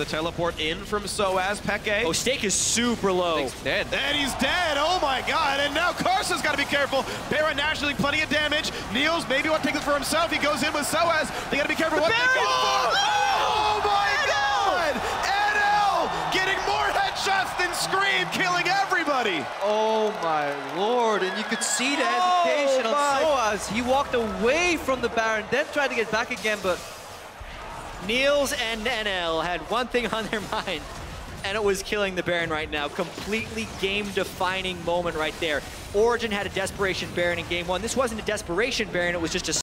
the teleport in from Soaz. Peke. Oh, Steak is super low. dead. And he's dead. Oh my god. And now Karsa's got to be careful. Baron Nash doing plenty of damage. Niels maybe want to take it for himself. He goes in with Soaz. They got to be careful what Baron! they go for. Oh, oh my god. NL getting more headshots than Scream, killing everybody. Oh my lord, and you could see the Oh hesitation on Soaz. He walked away from the Baron, then tried to get back again, but Niels and NL had one thing on their mind, and it was killing the Baron right now. Completely game-defining moment right there. Origen had a desperation Baron in game one. This wasn't a desperation Baron, it was just a